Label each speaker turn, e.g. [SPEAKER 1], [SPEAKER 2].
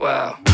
[SPEAKER 1] Wow.